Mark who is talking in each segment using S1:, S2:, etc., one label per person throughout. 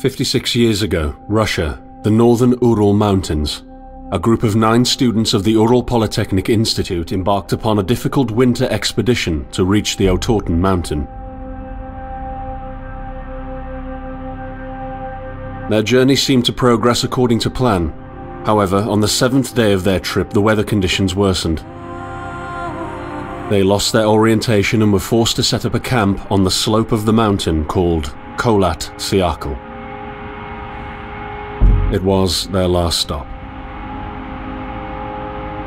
S1: 56 years ago, Russia, the northern Ural Mountains. A group of nine students of the Ural Polytechnic Institute embarked upon a difficult winter expedition to reach the Otorten mountain. Their journey seemed to progress according to plan. However, on the seventh day of their trip, the weather conditions worsened. They lost their orientation and were forced to set up a camp on the slope of the mountain called Kholat Syakhl. It was their last stop.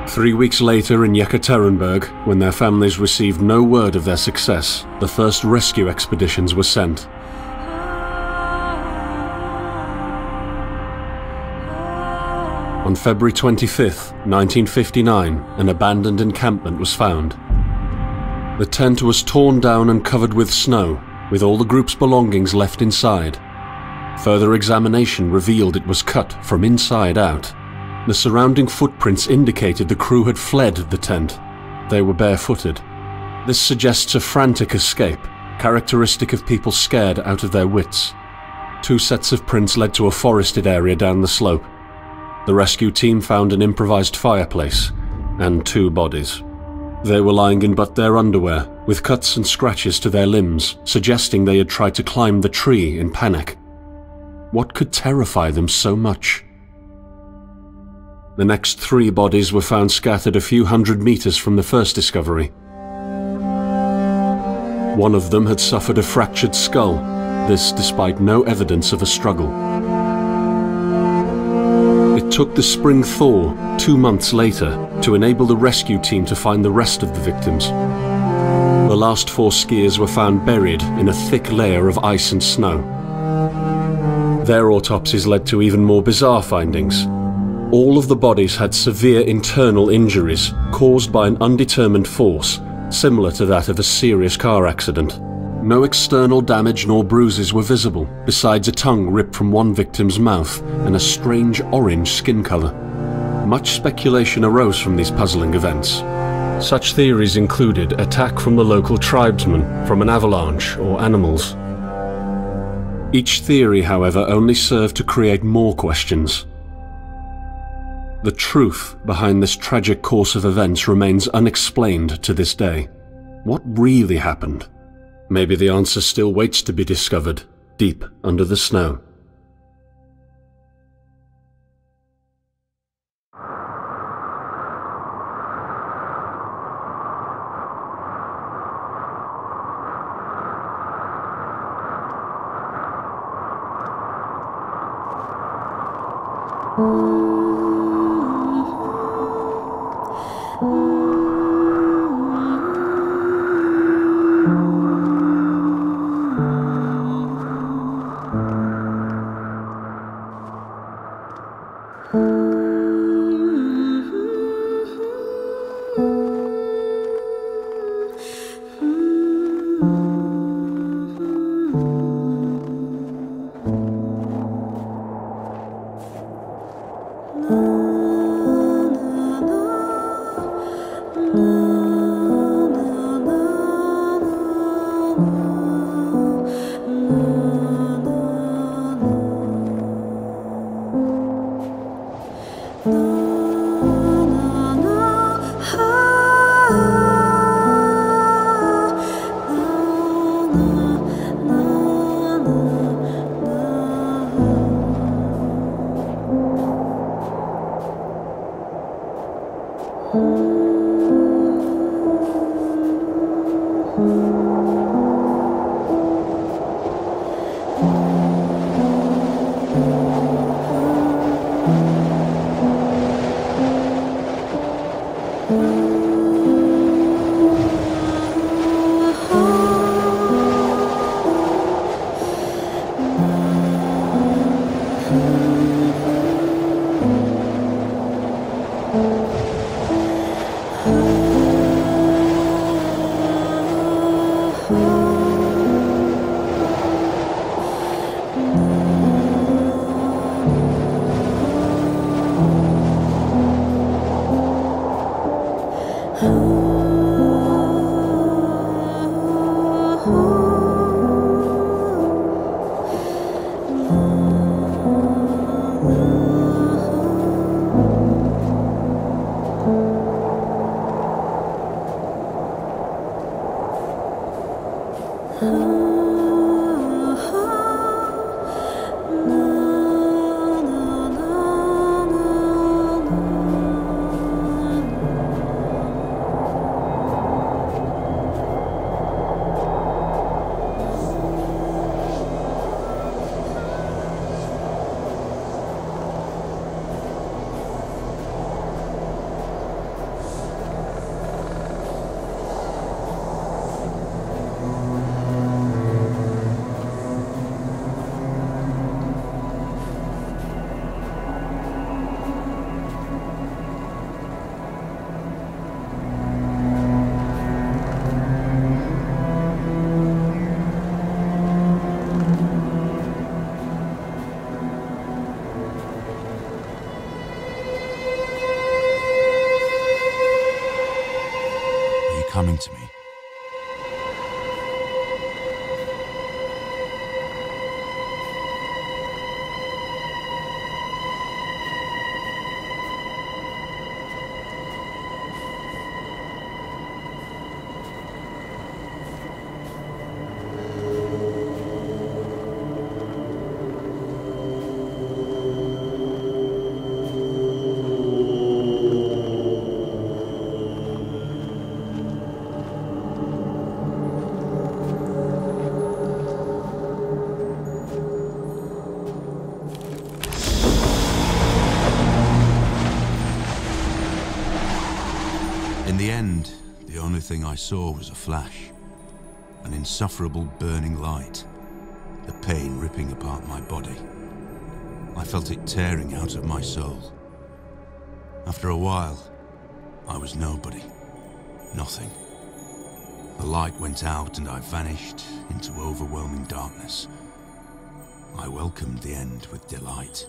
S1: Three weeks later in Yekaterinburg, when their families received no word of their success, the first rescue expeditions were sent. On February 25, 1959, an abandoned encampment was found. The tent was torn down and covered with snow, with all the group's belongings left inside. Further examination revealed it was cut from inside out. The surrounding footprints indicated the crew had fled the tent. They were barefooted. This suggests a frantic escape, characteristic of people scared out of their wits. Two sets of prints led to a forested area down the slope. The rescue team found an improvised fireplace and two bodies. They were lying in but their underwear, with cuts and scratches to their limbs, suggesting they had tried to climb the tree in panic. What could terrify them so much? The next three bodies were found scattered a few hundred meters from the first discovery. One of them had suffered a fractured skull, this despite no evidence of a struggle. It took the spring thaw, two months later, to enable the rescue team to find the rest of the victims. The last four skiers were found buried in a thick layer of ice and snow. Their autopsies led to even more bizarre findings. All of the bodies had severe internal injuries caused by an undetermined force, similar to that of a serious car accident. No external damage nor bruises were visible, besides a tongue ripped from one victim's mouth and a strange orange skin color. Much speculation arose from these puzzling events. Such theories included attack from the local tribesmen, from an avalanche, or animals. Each theory, however, only served to create more questions. The truth behind this tragic course of events remains unexplained to this day. What really happened? Maybe the answer still waits to be discovered, deep under the snow.
S2: Oh the end, the only thing I saw was a flash. An insufferable burning light. The pain ripping apart my body. I felt it tearing out of my soul. After a while, I was nobody. Nothing. The light went out and I vanished into overwhelming darkness. I welcomed the end with delight.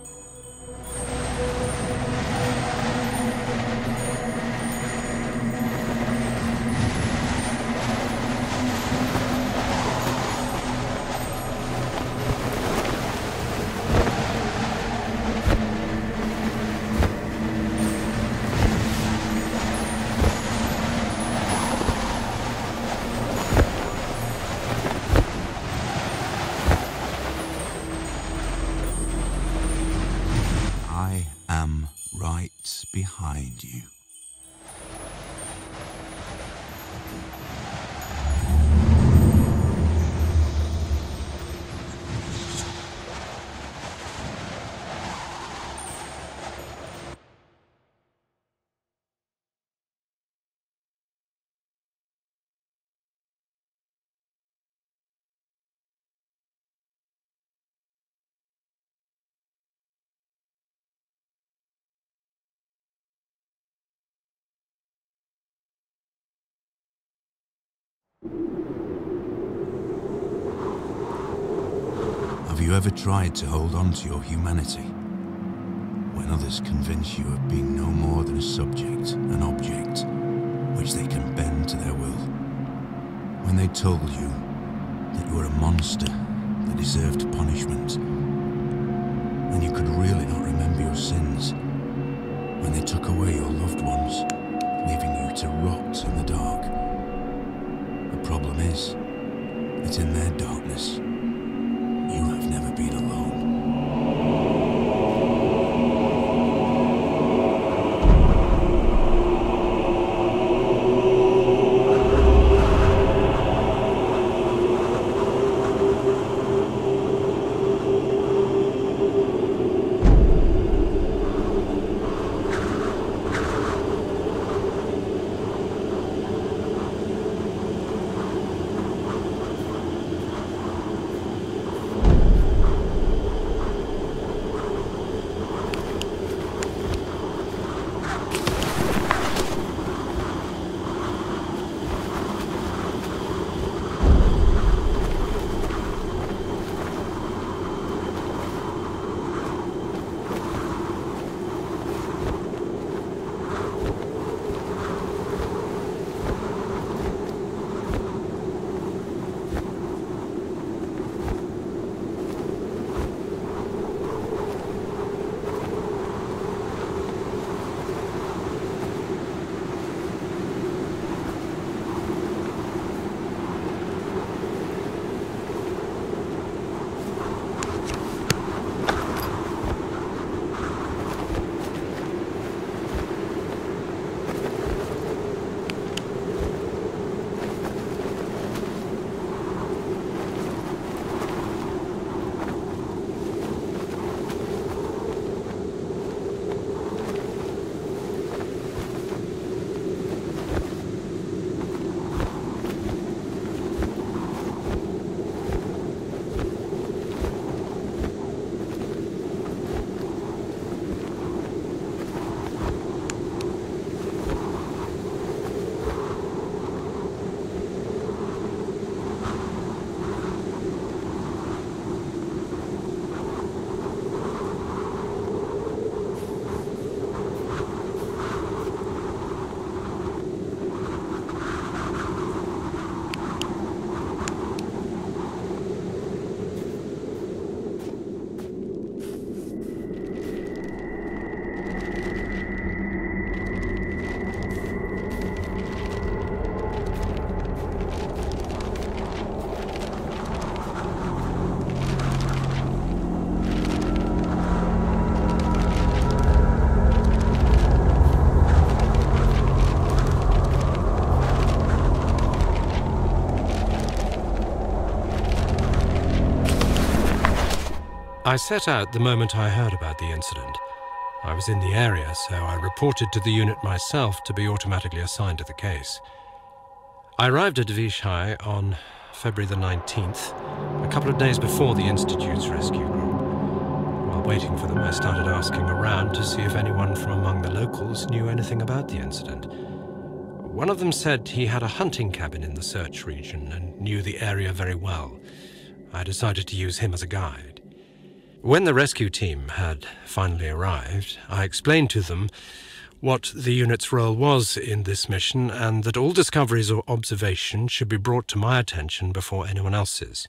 S2: Have you ever tried to hold on to your humanity? When others convince you of being no more than a subject, an object, which they can bend to their will. When they told you that you were a monster that deserved punishment. When you could really not remember your sins. When they took away your loved ones, leaving you to rot in the dark. The problem is it's in their darkness, you have never been alone.
S3: I set out the moment I heard about the incident. I was in the area, so I reported to the unit myself to be automatically assigned to the case. I arrived at Vizhai on February the 19th, a couple of days before the Institute's rescue group. While waiting for them, I started asking around to see if anyone from among the locals knew anything about the incident. One of them said he had a hunting cabin in the search region and knew the area very well. I decided to use him as a guide. When the rescue team had finally arrived, I explained to them what the unit's role was in this mission and that all discoveries or observations should be brought to my attention before anyone else's.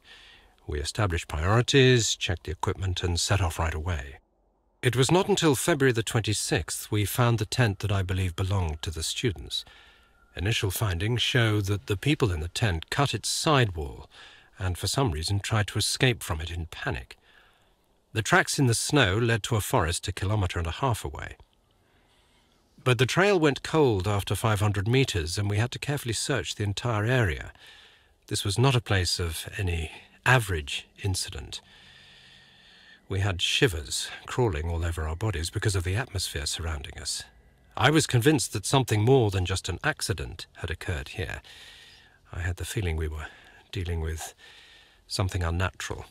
S3: We established priorities, checked the equipment, and set off right away. It was not until February the 26th we found the tent that I believe belonged to the students. Initial findings show that the people in the tent cut its sidewall and for some reason tried to escape from it in panic. The tracks in the snow led to a forest a kilometre and a half away. But the trail went cold after 500 metres, and we had to carefully search the entire area. This was not a place of any average incident. We had shivers crawling all over our bodies because of the atmosphere surrounding us. I was convinced that something more than just an accident had occurred here. I had the feeling we were dealing with something unnatural.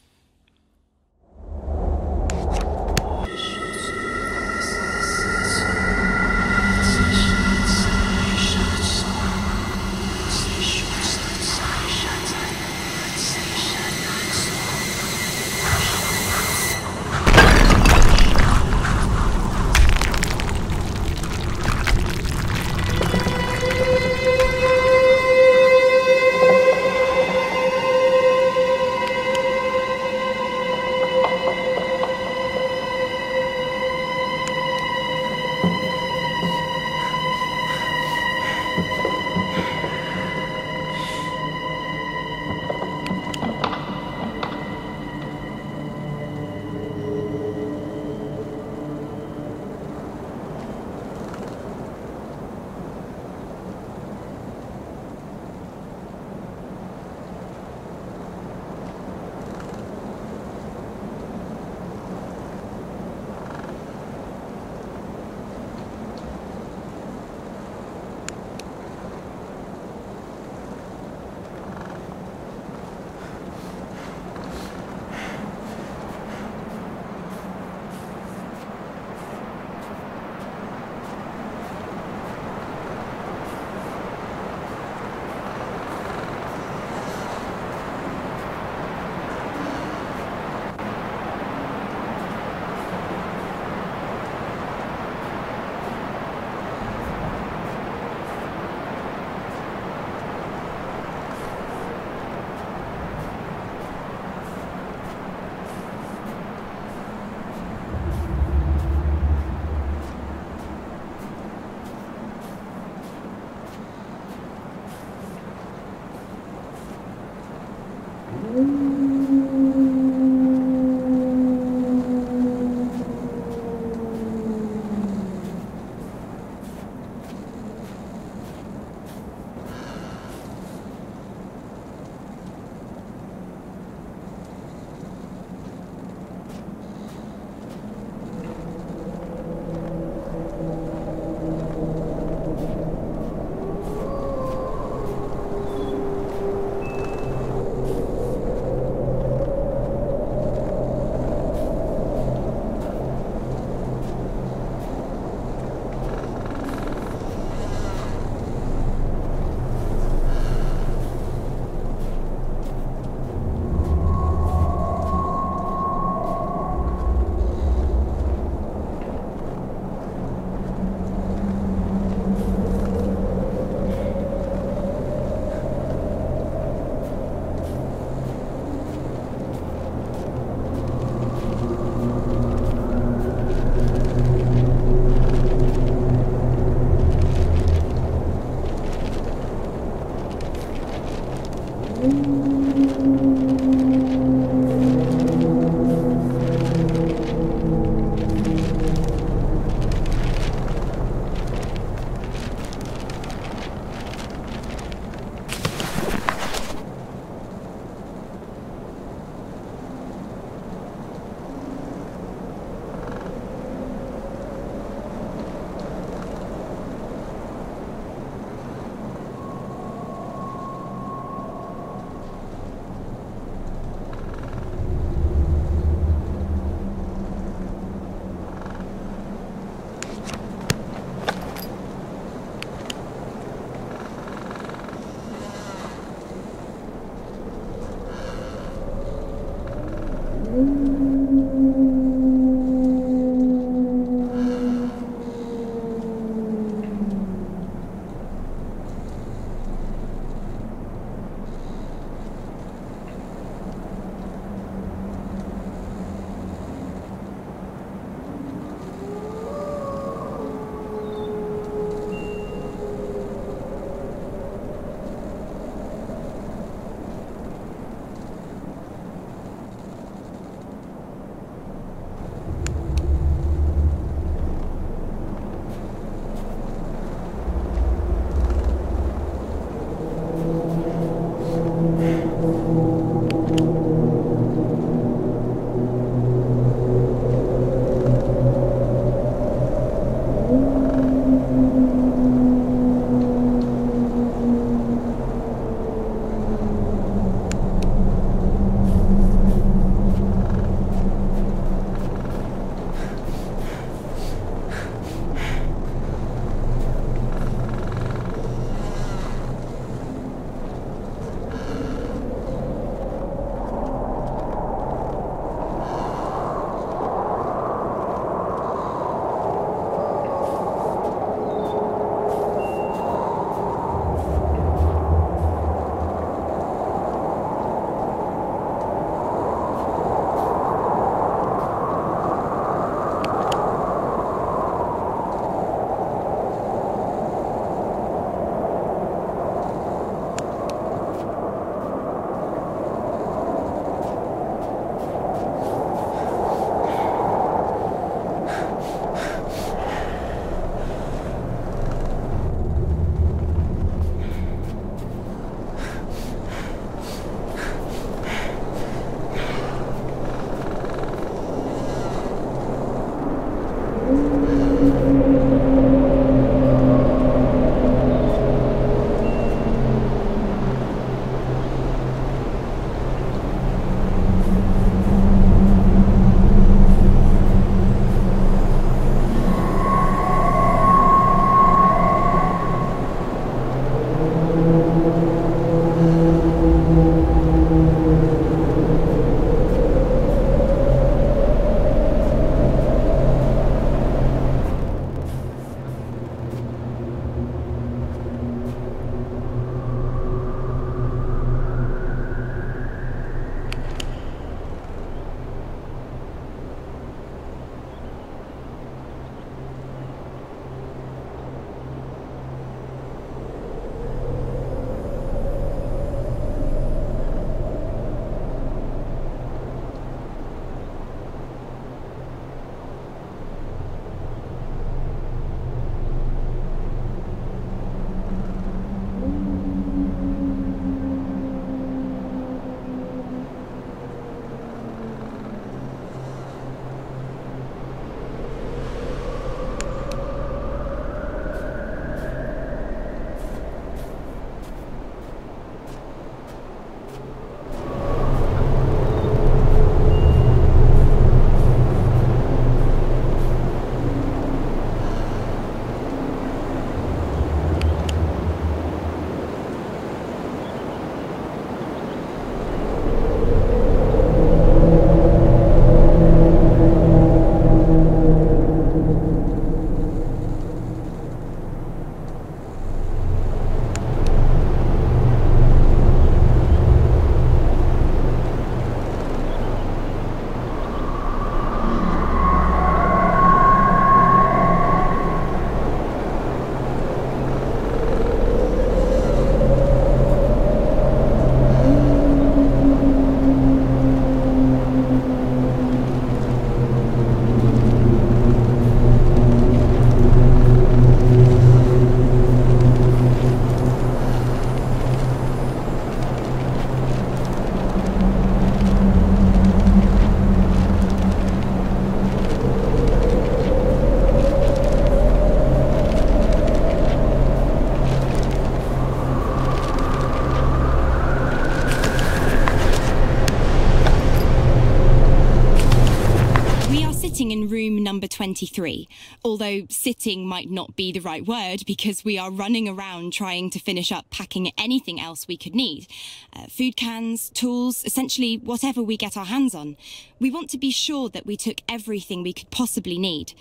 S4: 23, although sitting might not be the right word because we are running around trying to finish up packing anything else we could need. Uh, food cans, tools, essentially whatever we get our hands on. We want to be sure that we took everything we could possibly need.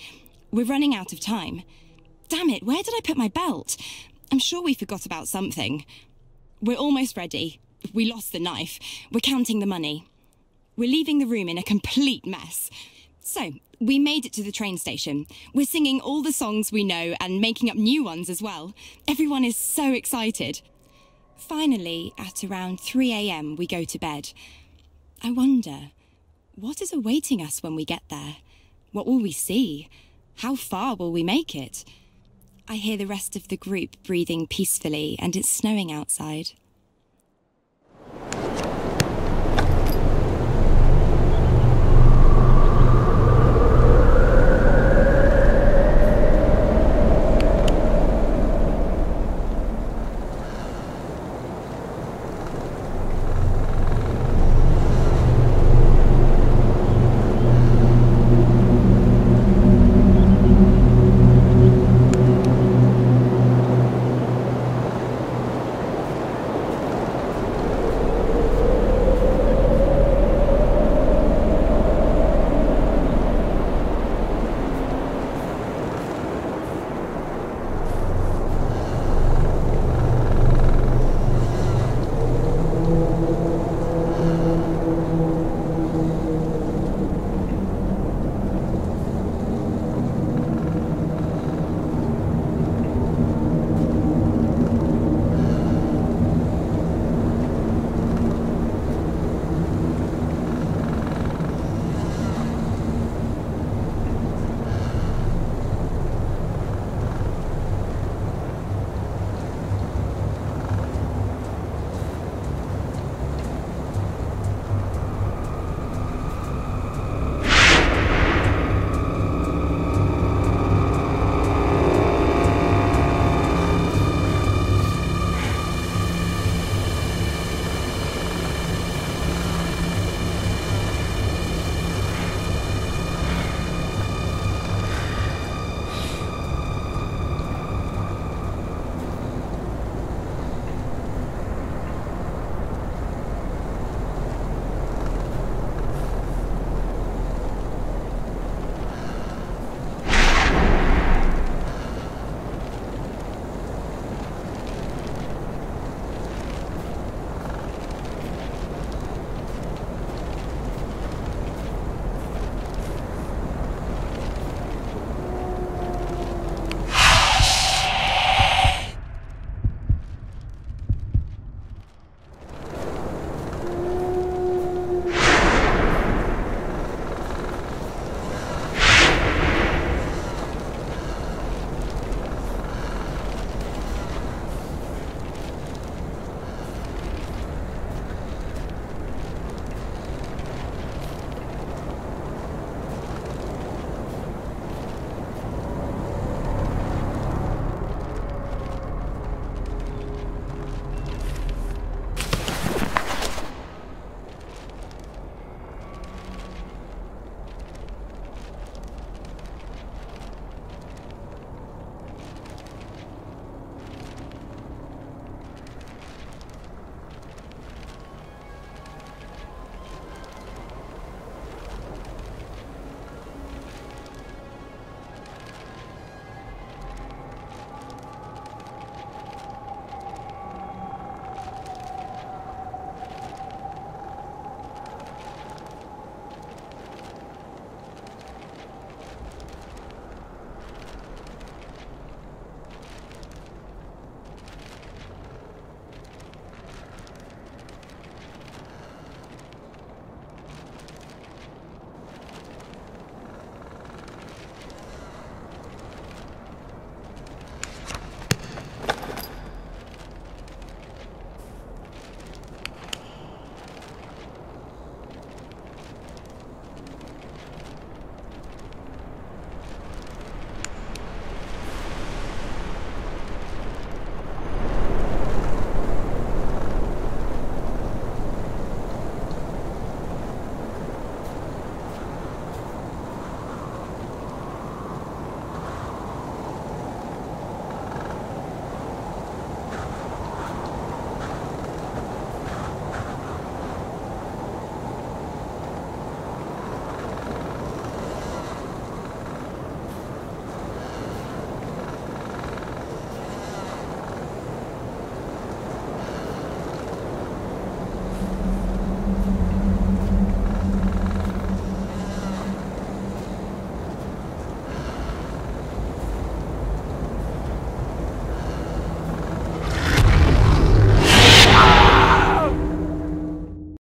S4: We're running out of time. Damn it, where did I put my belt? I'm sure we forgot about something. We're almost ready. We lost the knife. We're counting the money. We're leaving the room in a complete mess. So, we made it to the train station. We're singing all the songs we know and making up new ones as well. Everyone is so excited. Finally, at around 3 a.m., we go to bed. I wonder, what is awaiting us when we get there? What will we see? How far will we make it? I hear the rest of the group breathing peacefully, and it's snowing outside.